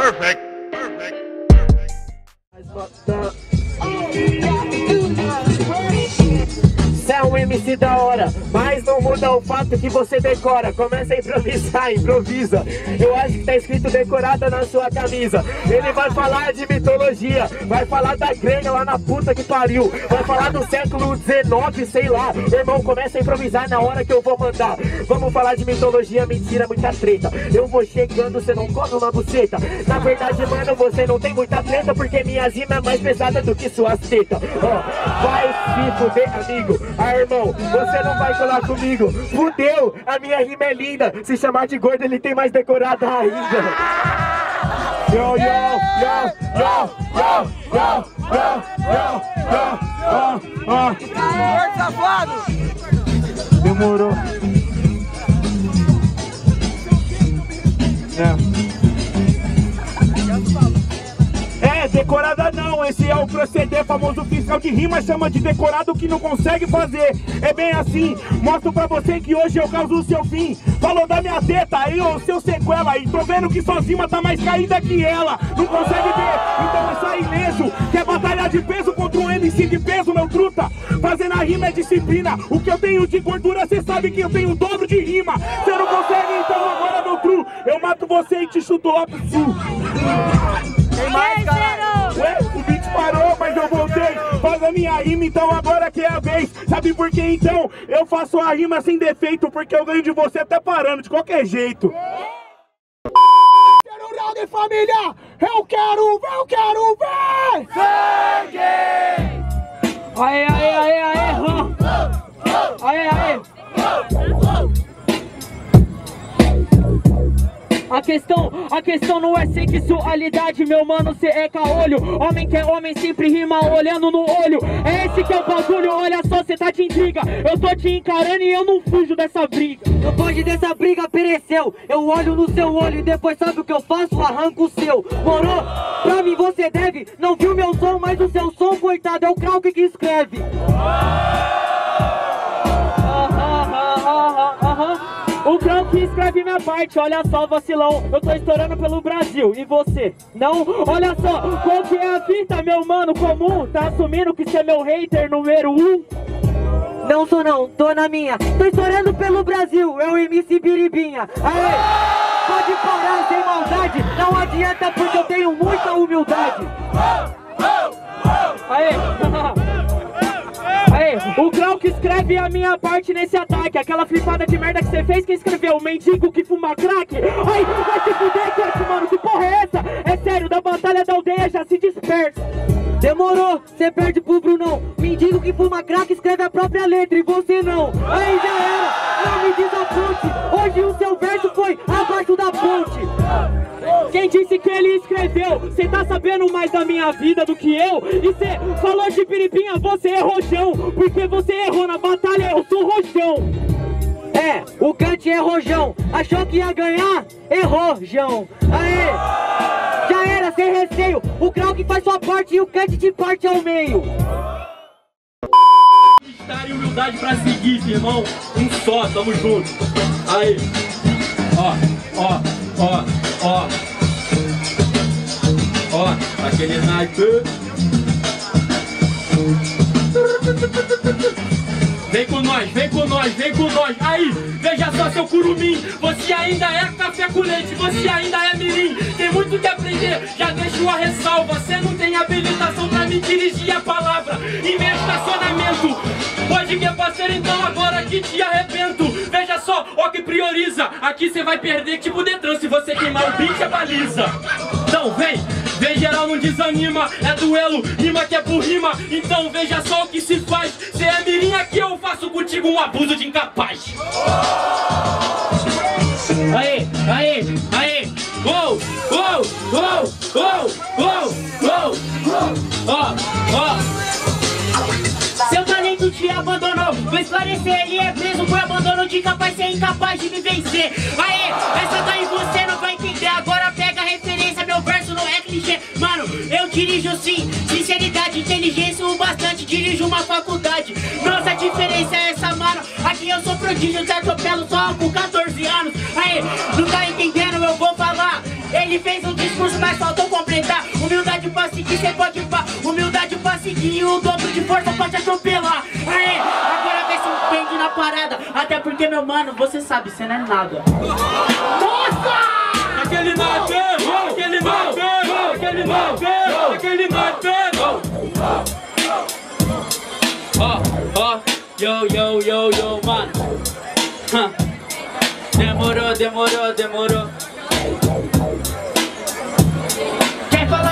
Perfect. Perfect. Você é um MC da hora, mas muda o fato que você decora. Começa a improvisar, improvisa. Eu acho que tá escrito decorada na sua camisa. Ele vai falar de mitologia, vai falar da grega lá na puta que pariu, vai falar do século XIX, sei lá. Irmão, começa a improvisar na hora que eu vou mandar. Vamos falar de mitologia, mentira, muita treta. Eu vou chegando, você não come uma buceta. Na verdade, mano, você não tem muita treta, porque minha zima é mais pesada do que suas tetas. Ó, vai se fuder, amigo. Ah, irmão, você não vai colar comigo. Fudeu, a minha rima é linda. Se chamar de gordo, ele tem mais decorada ainda. Yo, yo, yo, yo, yo, yo, yo, yo, yo! Demorou. É. decorada não, esse é o proceder famoso fiscal de rima, chama de decorado que não consegue fazer. É bem assim, mostro pra você que hoje eu causo o seu fim. Falou da minha teta, aí o seu sequela, e tô vendo que sua cima tá mais caída que ela. Não consegue ver, então é só ileso. Quer batalhar de peso contra um MC de peso, meu truta? Fazendo a rima é disciplina. O que eu tenho de gordura, cê sabe que eu tenho o dobro de rima. Cê não consegue, então agora, meu tru, eu mato você e te chuto lá pro sul. Tem mais, caralho! Minha rima, então agora que é a vez. Sabe por que então? Eu faço a rima sem defeito, porque eu ganho de você até parando, de qualquer jeito. Quero round, família! Eu quero ver, eu quero ver! Sangue! Aê, aê! A questão, a questão não é sexualidade, meu mano, cê é caolho. Homem que é homem sempre rima olhando no olho. É esse que é o bagulho, olha só, cê tá de intriga. Eu tô te encarando e eu não fujo dessa briga. Foge dessa briga, pereceu. Eu olho no seu olho e depois sabe o que eu faço? Arranco o seu. Morou? Pra mim você deve. Não viu meu som, mas o seu som, coitado, é o Krauk que escreve. Olha só, vacilão. Eu tô estourando pelo Brasil, e você? Não? Olha só, qual que é a fita, meu mano comum? Tá assumindo que você é meu hater número um? Não sou não, tô na minha. Tô estourando pelo Brasil, é o MC Biribinha. Aê! Pode parar sem maldade, não adianta porque eu tenho muita humildade. Aê! Aê, o Grau que escreve a minha parte nesse ataque Aquela flipada de merda que você fez, quem escreveu? O mendigo que fuma crack Ai, vai se fuder, Cat, mano, que porra é essa? É sério, da batalha da aldeia já se dispersa Demorou, cê perde pro Brunão. Mendigo que fuma crack escreve a própria letra e você não. Aí já era, não me desaponte. Hoje o seu verso foi abaixo da ponte. Quem disse que ele escreveu? Cê tá sabendo mais da minha vida do que eu? E cê falou de piripinha, você é rojão Porque você errou na batalha, eu sou rojão É, o Kant é rojão. Achou que ia ganhar? Errou, João. Aê! Já era, sem receio. O Krauk faz sua parte e o Kant te parte ao meio. E humildade pra seguir, irmão. Um só, tamo junto. Aí. Ó, ó, ó, ó. Aquele naipe. Vem com nós, vem com nós, vem com nós. Aí, veja só seu curumim. Você ainda é café com leite, você ainda é mirim. Tem muito que aprender, já deixo a ressalva. Você não tem habilitação pra me dirigir a palavra. Em meu estacionamento. Pode que parceiro, então agora que te arrebento. Veja só, ó que prioriza. Aqui você vai perder tipo Detran se você queimar o beat é baliza. Então vem, vem geral não desanima. É duelo, rima que é por rima. Então veja só o que se faz. Cê é mirim aqui, eu faço contigo um abuso de incapaz. Aê, aê, aê. Uou, uou, uou, uou, uou, uou, uou. Ó, ó. Seu talento te abandonou, vou esclarecer, ele é preso por abandono de capaz ser incapaz de me vencer. Aê, essa dirijo sim. Sinceridade, inteligência, o bastante Dirijo uma faculdade. Nossa diferença é essa, mano. Aqui eu sou prodígio, te atropelo só com 14 anos. Aí, não tá entendendo, eu vou falar. Ele fez um discurso, mas faltou completar. Humildade pra seguir, cê pode pá. Humildade pra seguir, o dobro de força pode atropelar. Aí, agora vê se um pende na parada. Até porque, meu mano, você sabe, cê não é nada. Nossa! Aquele nada, aquele nada, aquele nada, aquele nada. Ó, ó, yo, yo, yo, yo, mano. Demorou, demorou, demorou.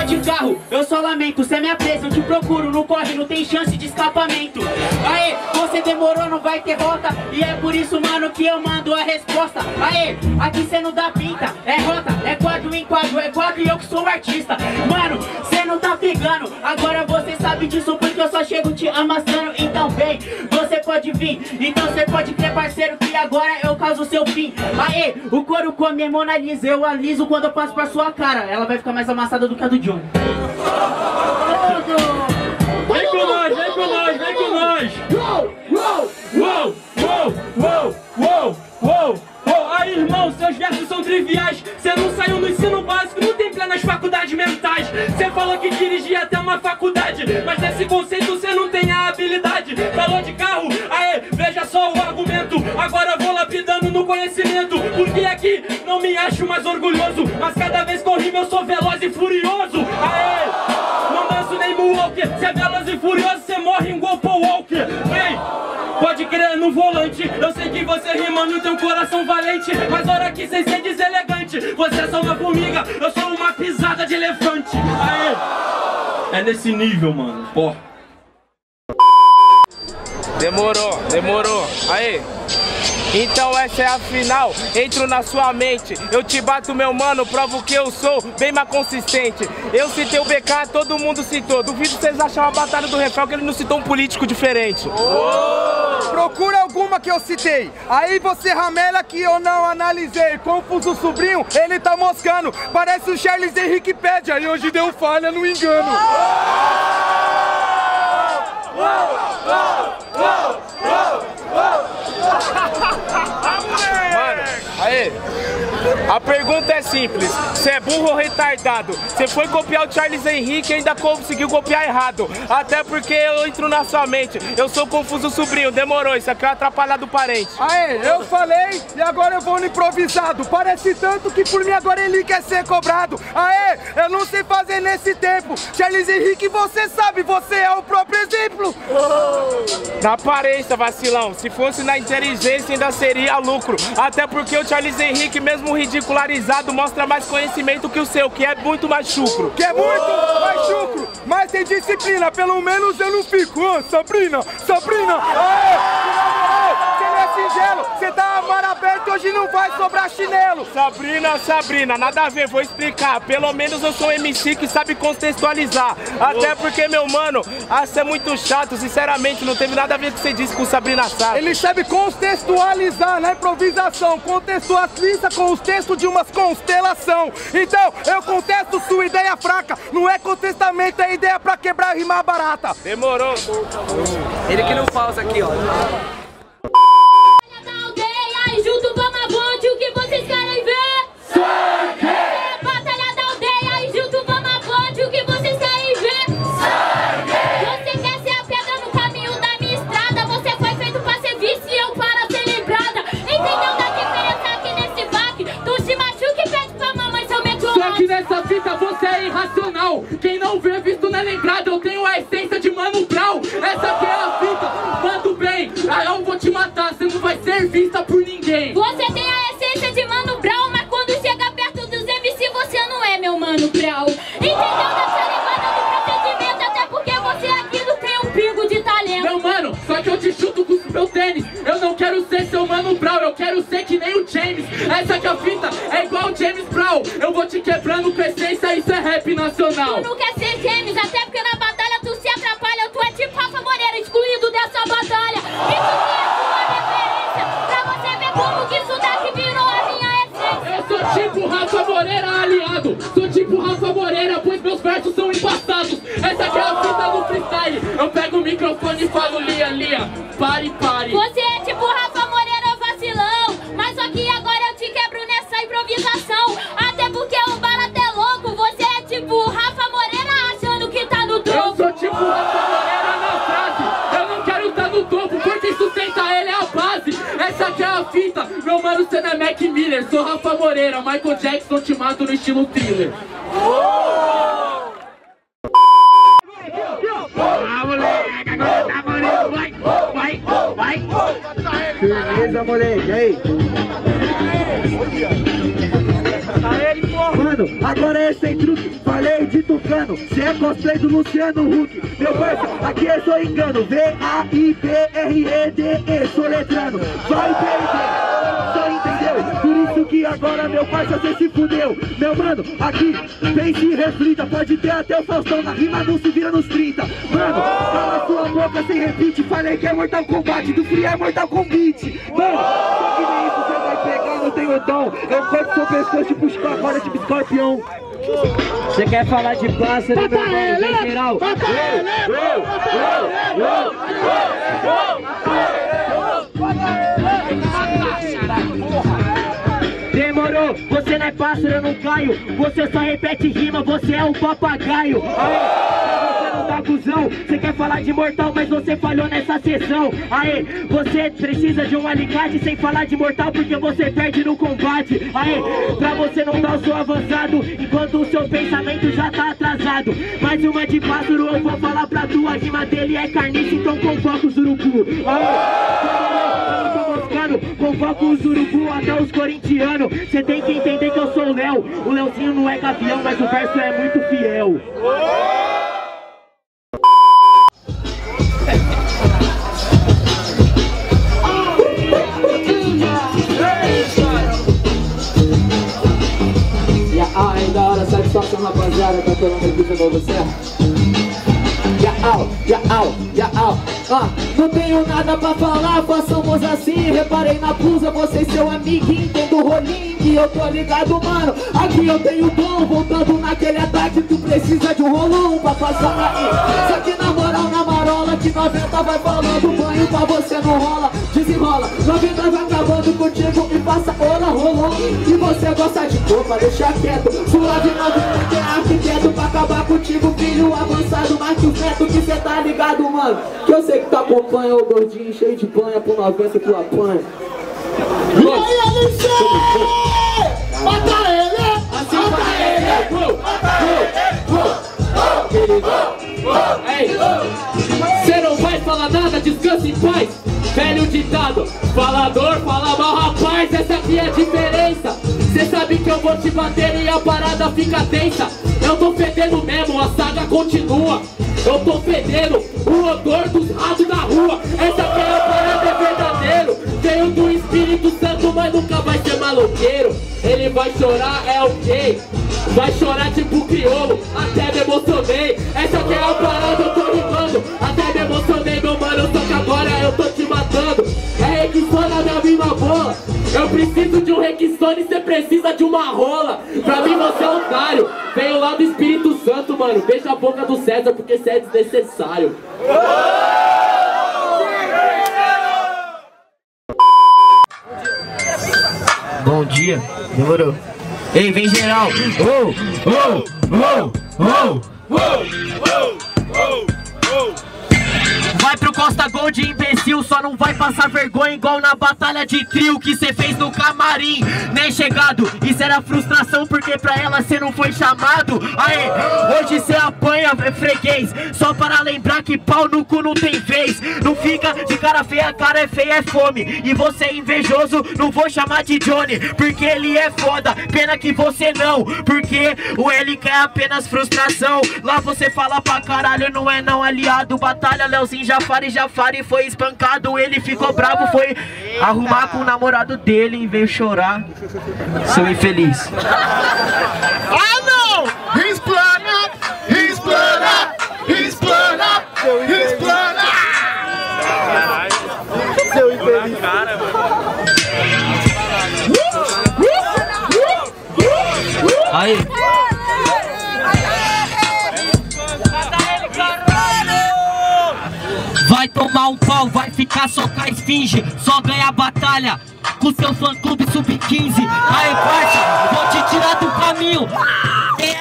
De carro? Eu só lamento, cê me apressa, eu te procuro, não corre, não tem chance de escapamento. Aê, você demorou, não vai ter rota, e é por isso, mano, que eu mando a resposta. Aê, aqui cê não dá pinta, é rota, é quadro em quadro, é quadro e eu que sou artista. Mano, cê não tá pegando, agora você sabe disso porque eu só chego te amassando. Então pode vir, então cê pode crer, parceiro, que agora eu causo seu fim. Aê, o couro come a Mona Lisa, eu aliso quando eu passo pra sua cara, ela vai ficar mais amassada do que a do John. Vem com nós, vem com nós, vem com nós. Uou, uou, uou, uou, uou, uou. Aí, irmão, seus versos são triviais. Você não saiu no ensino básico, não tem plenas faculdades mentais. Você falou que dirigia até uma faculdade, mas nesse conceito você não tem a habilidade. Falou de carro, conhecimento. Porque aqui não me acho mais orgulhoso, mas cada vez que eu rimo eu sou veloz e furioso. Aê, não danço nem moonwalker. Se é veloz e furioso, você morre em golpe walker. Vem! Pode crer no volante, eu sei que você rima no teu coração valente Mas hora que sem ser deselegante, você é só uma formiga, eu sou uma pisada de elefante Aê! É nesse nível, mano, porra Demorou, demorou. Aí. Então essa é a final, entro na sua mente Eu te bato meu mano, provo que eu sou bem mais consistente Eu citei o BK, todo mundo citou Duvido vocês acham a batalha do refrão que ele não citou um político diferente Procura alguma que eu citei. Aí você ramela que eu não analisei. Confuso sobrinho, ele tá moscando. Parece o Charles Henrique Pédia e hoje deu falha no engano. Mano, A pergunta é simples, você é burro ou retardado? Você foi copiar o Charles Henrique e ainda conseguiu copiar errado Até porque eu entro na sua mente Eu sou confuso sobrinho, demorou, isso aqui é atrapalhado parente Aê, eu falei e agora eu vou no improvisado. Parece tanto que por mim agora ele quer ser cobrado. Aê, eu não sei fazer nesse tempo. Charles Henrique, você sabe, você é o próprio exemplo. Na aparência, vacilão. Se fosse na inteligência, ainda seria lucro. Até porque o Charles Henrique, mesmo ridicularizado, mostra mais conhecimento que o seu, que é muito mais chucro. Que é muito mais chucro, mas tem disciplina. Pelo menos eu não fico. Ô, Sabrina, Sabrina, aê, se ele é singelo, você tá mar aberto, hoje não vai sobrar chinelo. Sabrina, Sabrina, nada a ver, vou explicar. Pelo menos eu sou um MC que sabe contextualizar. Até porque, meu mano, ah, você é muito chato, sinceramente, não teve nada a ver com o que você disse com Sabrina Sato. Ele sabe contextualizar na improvisação, contextualiza com os textos de umas constelação. Então, eu contesto sua ideia fraca, não é contestamento, é ideia pra quebrar e rimar barata. Demorou. Ele que não pausa aqui, ó. Quem não vê visto não é lembrado. Eu tenho a essência de Mano Brown. Essa aqui é a fita, mando bem. Aí eu vou te matar, você não vai ser vista por ninguém meu tênis Eu não quero ser seu Mano Brown Eu quero ser que nem o James Essa aqui é a fita, é igual o James Brown Eu vou te quebrando com essência, isso é rap nacional Tu não quer ser James, até porque na batalha tu se atrapalha. Tu é tipo Rafa Moreira, excluído dessa batalha. Isso Beleza, moleque, aí. Mano, agora é sem truque, falei de tucano Cê é cosplay do Luciano Huck. Meu parça, aqui é só engano. V-A-I-B-R-E-D-E, soletrando. Vai perder, que agora meu parça cê se fudeu Meu mano, aqui, vem se reflita Pode ter até o Faustão na rima, não se vira nos 30 Mano, cala sua boca sem repeat Falei que é Mortal Kombat, do Free é Mortal Kombat Mano, só que nem isso cê vai pegar, não tem o dom Eu corto seu pescoço tipo agora tipo escorpião Você quer falar de pássaro, meu irmão? Vem geral. Demorou, é pássaro, eu não caio. Você só repete rima, você é um papagaio. Aê, você não tá cuzão. Você quer falar de mortal, mas você falhou nessa sessão. Aê, você precisa de um alicate Sem falar de mortal, porque você perde no combate. Aê, pra você não dar o seu avançado Enquanto o seu pensamento já tá atrasado. Mais uma de pássaro, eu vou falar pra tu A rima dele é carniça, então convoca os urubu Aê, convoca os urubu até os corintianos Cê tem que entender que eu sou o Léo. O Leozinho não é gavião, mas o verso é muito fiel tenho nada pra falar, façamos assim. Reparei na blusa, você e seu amiguinho Tem do rolinho, que eu tô ligado, mano. Aqui eu tenho dom, voltando naquele ataque Tu precisa de um rolão pra passar aí Só que na moral, na marola Que 90 vai falando, banho pra você não rola Desenrola, 90 vai acabando contigo E passa rola, rolou E você gosta de copa, deixa quieto. Suave 90 que é acabar contigo, filho avançado Mais que o que cê tá ligado, mano Que eu sei que tu acompanha o gordinho cheio de banha Por 90 tu apanha E aí, LC? Mata ele! Mata ele! Ei, cê não vai falar nada, descansa em paz Velho ditado, falador, fala mal rapaz Essa aqui é a diferença Cê sabe que eu vou te bater e a parada fica tensa Eu tô fedendo mesmo, a saga continua. Eu tô fedendo o odor dos ratos da rua. Essa aqui é a parada, é verdadeiro. Veio do Espírito Santo, mas nunca vai ser maloqueiro. Ele vai chorar, é ok. Vai chorar tipo crioulo, até me preciso de um requissone, cê precisa de uma rola Pra mim você é otário Veio lá do Espírito Santo, mano Beija a boca do César porque cê é desnecessário Bom dia, demorou. Ei, vem geral! Oh, oh, oh, oh! Vai pro Costa Gold, imbecil, só não vai passar vergonha igual na batalha de trio que cê fez no camarim. Nem chegado, isso era frustração porque pra ela cê não foi chamado. Aê, hoje cê apanha, é freguês, só para lembrar que pau no cu não tem vez. Não fica de cara feia, cara é feia, é fome. E você é invejoso, não vou chamar de Johnny, porque ele é foda. Pena que você não, porque o L quer apenas frustração. Lá você fala pra caralho, não é não aliado. Batalha, Leozinho, Jafari, Jafari foi espancado. Ele ficou bravo, foi arrumar com o namorado dele e veio chorar. Seu infeliz. Ah, não! Explana! Explana! Explana! Explana! Seu infeliz. Aí. Vai tomar um pau, vai ficar só com a esfinge Só ganha a batalha. Com seu fã clube sub-15 Aí parça, vou te tirar do caminho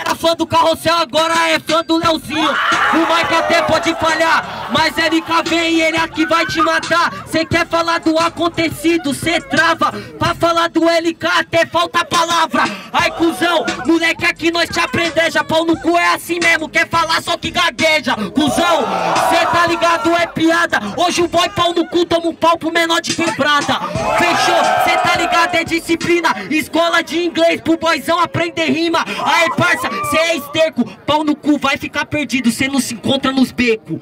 era fã do carrossel agora é fã do Leozinho. O Mike até pode falhar, mas LK vem e ele aqui vai te matar. Cê quer falar do acontecido, cê trava. Pra falar do LK até falta palavra. Ai, cuzão, moleque aqui nós te aprendeja. Pau no cu é assim mesmo, quer falar só que gagueja. Cuzão, cê tá ligado, é piada. Hoje o boy pau no cu toma um pau pro menor de quebrada. Fechou, cê tá ligado, é disciplina. Escola de inglês pro boyzão aprender rima. Aê, parça, cê é esterco. Pau no cu, vai ficar perdido, cê não se encontra nos becos.